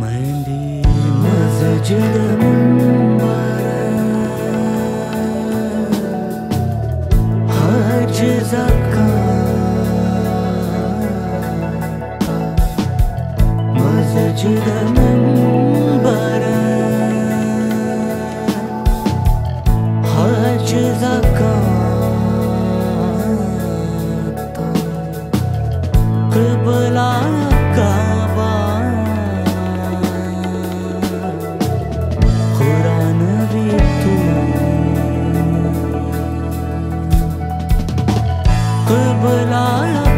मैंने मस्जिद number với lá lá